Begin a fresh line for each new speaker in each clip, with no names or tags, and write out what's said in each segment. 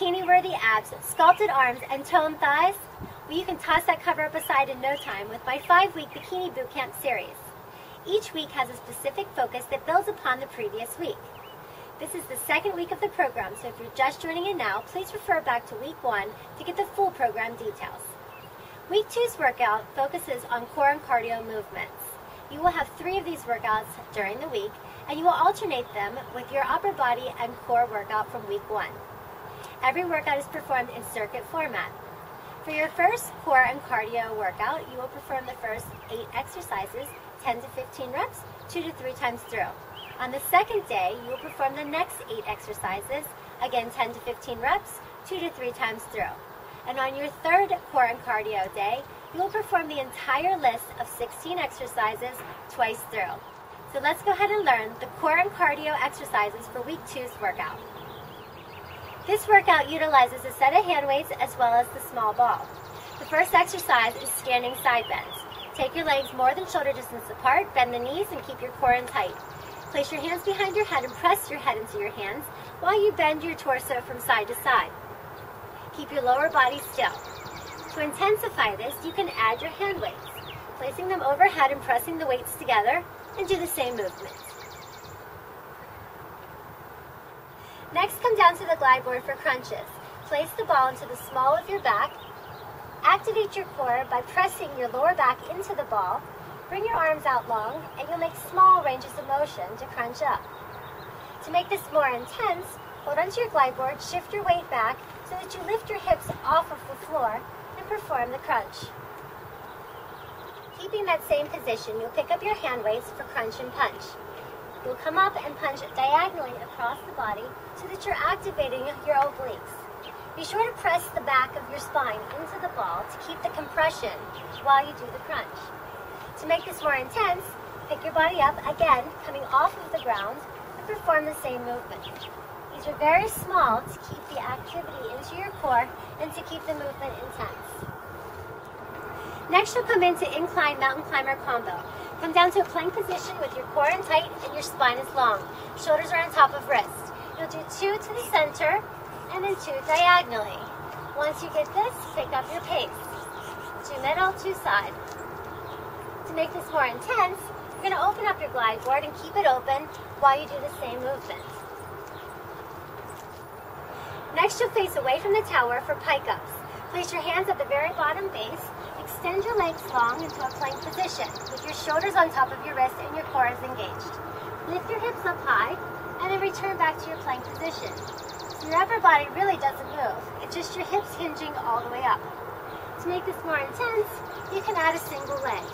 bikini-worthy abs, sculpted arms, and toned thighs? Well, you can toss that cover up aside in no time with my five-week Bikini Bootcamp series. Each week has a specific focus that builds upon the previous week. This is the second week of the program, so if you're just joining in now, please refer back to week one to get the full program details. Week two's workout focuses on core and cardio movements. You will have three of these workouts during the week, and you will alternate them with your upper body and core workout from week one. Every workout is performed in circuit format. For your first core and cardio workout, you will perform the first eight exercises, 10 to 15 reps, two to three times through. On the second day, you will perform the next eight exercises, again 10 to 15 reps, two to three times through. And on your third core and cardio day, you will perform the entire list of 16 exercises twice through. So let's go ahead and learn the core and cardio exercises for week two's workout. This workout utilizes a set of hand weights as well as the small ball. The first exercise is standing side bends. Take your legs more than shoulder distance apart, bend the knees, and keep your core in tight. Place your hands behind your head and press your head into your hands while you bend your torso from side to side. Keep your lower body still. To intensify this, you can add your hand weights, placing them overhead and pressing the weights together, and do the same movement. Next, come down to the glide board for crunches. Place the ball into the small of your back. Activate your core by pressing your lower back into the ball. Bring your arms out long, and you'll make small ranges of motion to crunch up. To make this more intense, hold onto your glide board, shift your weight back so that you lift your hips off of the floor and perform the crunch. Keeping that same position, you'll pick up your hand weights for crunch and punch. You'll come up and punch diagonally across the body so that you're activating your obliques. Be sure to press the back of your spine into the ball to keep the compression while you do the crunch. To make this more intense, pick your body up again, coming off of the ground, and perform the same movement. These are very small to keep the activity into your core and to keep the movement intense. Next, you'll come into incline mountain climber combo. Come down to a plank position with your core in tight and your spine is long. Shoulders are on top of wrists. You'll do two to the center and then two diagonally. Once you get this, pick up your pace. Two middle, two side. To make this more intense, you're going to open up your glide board and keep it open while you do the same movement. Next, you'll face away from the tower for pike ups. Place your hands at the very bottom base. Extend your legs long into a plank position with your shoulders on top of your wrists and your core is engaged. Lift your hips up high and then return back to your plank position. Your upper body really doesn't move. It's just your hips hinging all the way up. To make this more intense, you can add a single leg.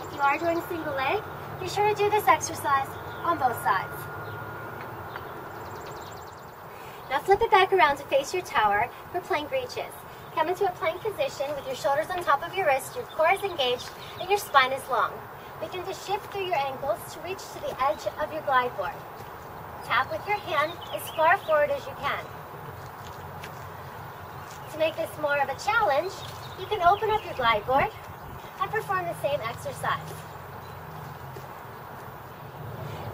If you are doing single leg, be sure to do this exercise on both sides. Now flip it back around to face your tower for plank reaches. Come into a plank position with your shoulders on top of your wrist, your core is engaged, and your spine is long. Begin to shift through your ankles to reach to the edge of your glide board. Tap with your hand as far forward as you can. To make this more of a challenge, you can open up your glide board and perform the same exercise.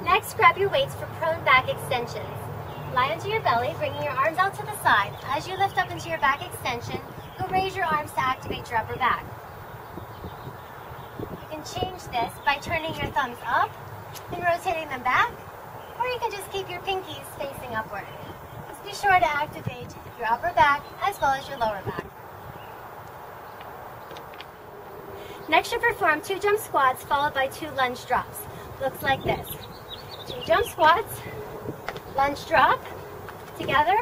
Next, grab your weights for prone back extensions. Lie onto your belly, bringing your arms out to the side. As you lift up into your back extension, you'll raise your arms to activate your upper back. You can change this by turning your thumbs up and rotating them back, or you can just keep your pinkies facing upward. Just be sure to activate your upper back as well as your lower back. Next, you'll perform two jump squats followed by two lunge drops. Looks like this. Two jump squats, lunge drop, together,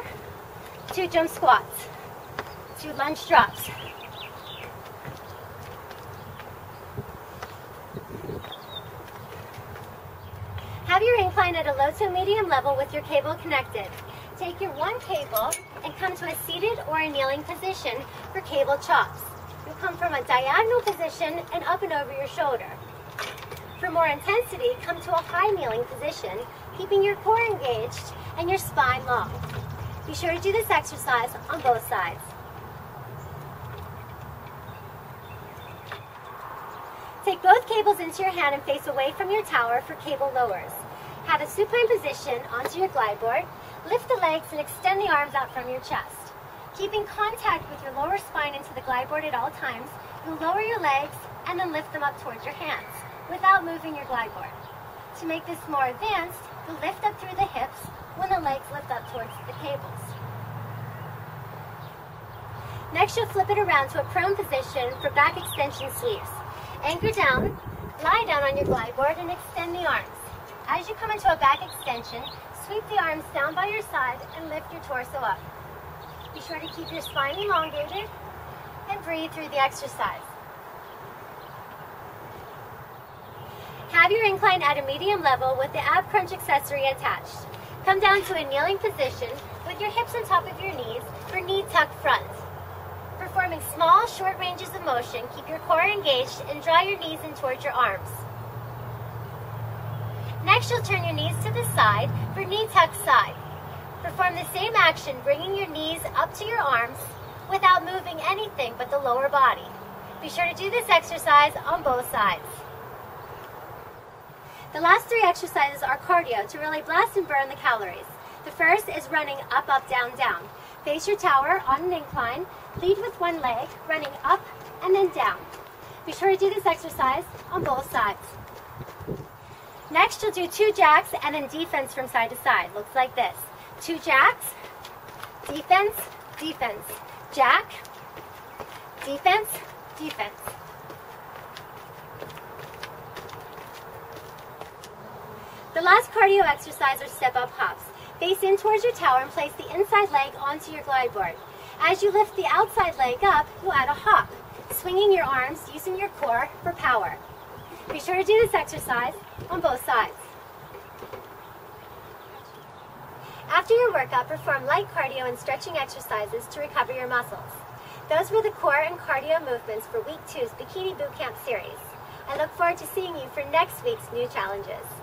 two jump squats, two lunge drops. Have your incline at a low to medium level with your cable connected. Take your one cable and come to a seated or a kneeling position for cable chops. You'll come from a diagonal position and up and over your shoulder. For more intensity, come to a high kneeling position, keeping your core engaged and your spine long. Be sure to do this exercise on both sides. Take both cables into your hand and face away from your tower for cable lowers. Have a supine position onto your glide board. Lift the legs and extend the arms out from your chest. Keeping contact with your lower spine into the glide board at all times, you'll lower your legs and then lift them up towards your hands without moving your glide board. To make this more advanced, lift up through the hips when the legs lift up towards the cables. Next, you'll flip it around to a prone position for back extension sweeps. Anchor down, lie down on your glide board, and extend the arms. As you come into a back extension, sweep the arms down by your side and lift your torso up. Be sure to keep your spine elongated and breathe through the exercise. Have your incline at a medium level with the ab crunch accessory attached. Come down to a kneeling position with your hips on top of your knees for knee tuck front. Performing small, short ranges of motion, keep your core engaged and draw your knees in towards your arms. Next, you'll turn your knees to the side for knee tuck side. Perform the same action, bringing your knees up to your arms without moving anything but the lower body. Be sure to do this exercise on both sides. The last three exercises are cardio to really blast and burn the calories. The first is running up, up, down, down. Face your tower on an incline, lead with one leg, running up and then down. Be sure to do this exercise on both sides. Next, you'll do two jacks and then defense from side to side. Looks like this. Two jacks, defense, defense, jack, defense, defense. The last cardio exercise are step-up hops. Face in towards your tower and place the inside leg onto your glide board. As you lift the outside leg up, you'll add a hop, swinging your arms using your core for power. Be sure to do this exercise on both sides. After your workout, perform light cardio and stretching exercises to recover your muscles. Those were the core and cardio movements for week two's Bikini Bootcamp series. I look forward to seeing you for next week's new challenges.